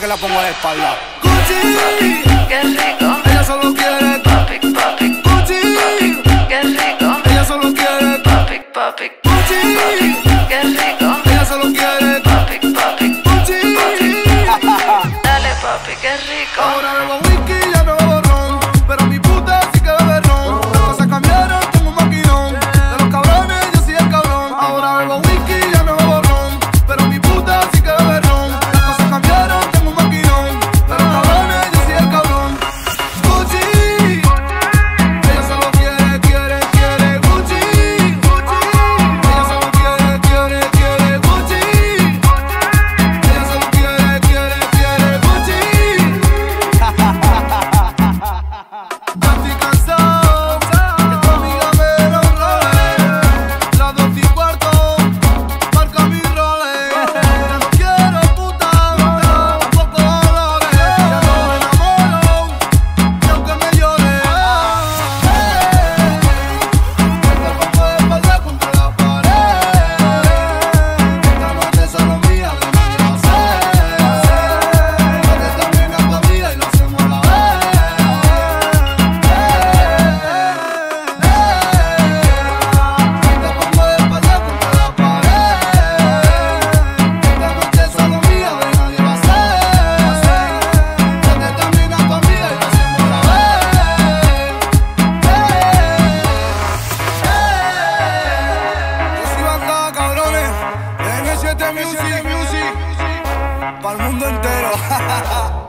que la ponga de espalda. Gucci, qué rico. Ella solo quiere papi, papi. Gucci, qué rico. Ella solo quiere papi, papi. Gucci, qué dale papi, qué rico. Music. Para el mundo entero.